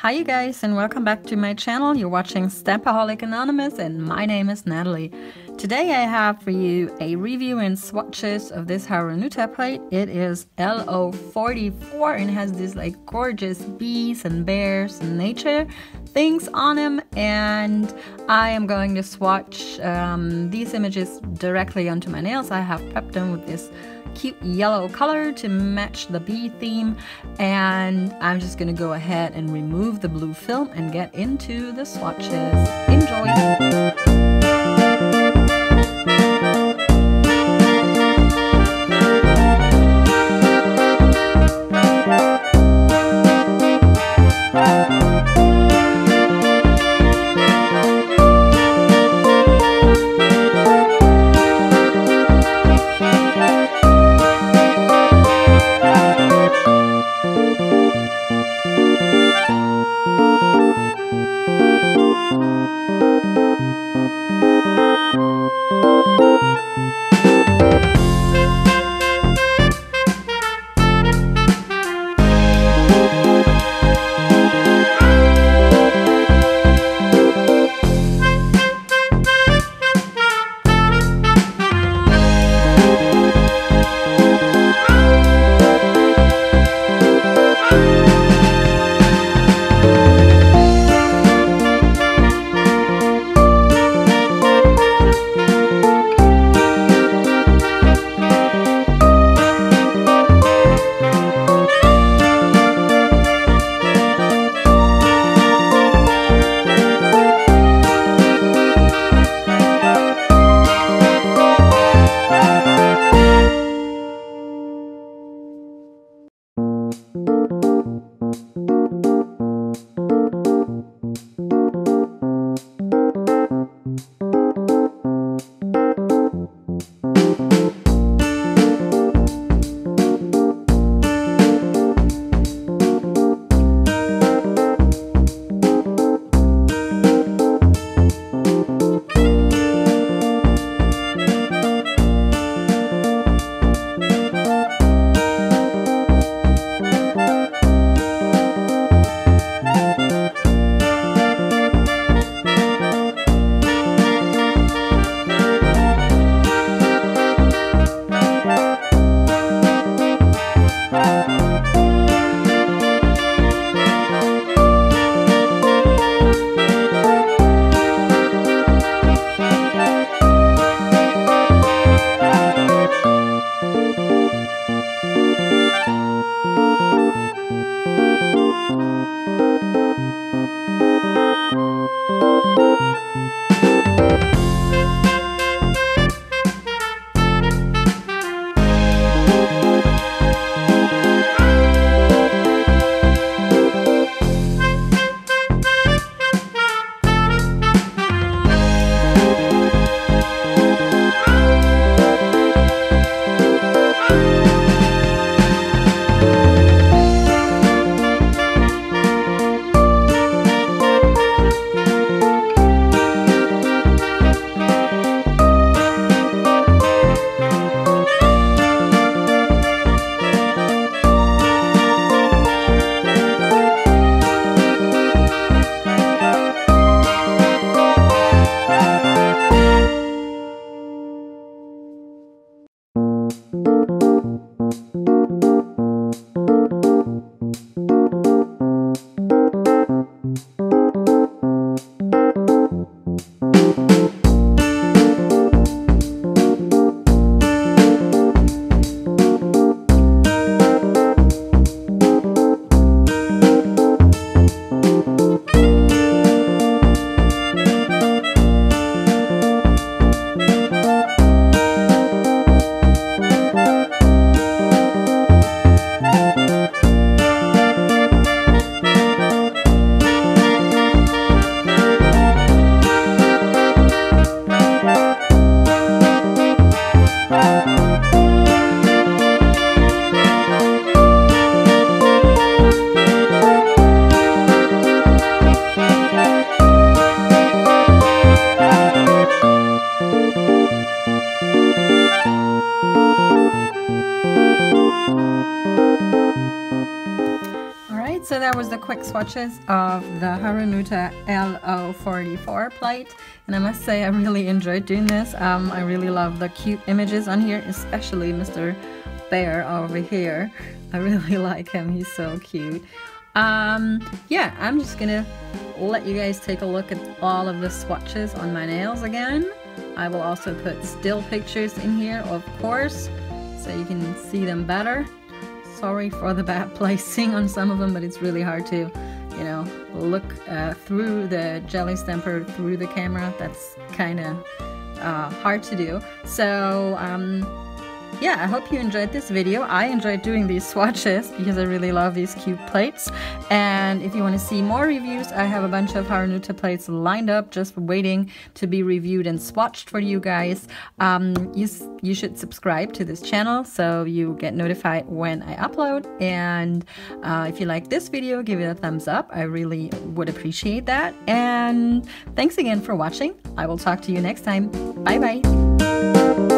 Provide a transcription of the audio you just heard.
Hi you guys and welcome back to my channel. You're watching Stampaholic Anonymous and my name is Natalie. Today I have for you a review and swatches of this Harunouta plate. It is L044 and has these like gorgeous bees and bears and nature things on them and I am going to swatch um, these images directly onto my nails. I have prepped them with this cute yellow color to match the bee theme and I'm just gonna go ahead and remove the blue film and get into the swatches. Enjoy! Música Thank you. Swatches of the Harunouta L044 plate. And I must say I really enjoyed doing this. Um, I really love the cute images on here, especially Mr. Bear over here. I really like him, he's so cute. Um, yeah, I'm just gonna let you guys take a look at all of the swatches on my nails again. I will also put still pictures in here, of course, so you can see them better. Sorry for the bad placing on some of them, but it's really hard to, you know, look uh, through the jelly stamper through the camera. That's kind of uh, hard to do. So, um, yeah, I hope you enjoyed this video. I enjoyed doing these swatches because I really love these cute plates. And if you want to see more reviews, I have a bunch of Harunouta plates lined up just waiting to be reviewed and swatched for you guys. Um, you, you should subscribe to this channel so you get notified when I upload. And uh, if you like this video, give it a thumbs up. I really would appreciate that. And thanks again for watching. I will talk to you next time. Bye bye.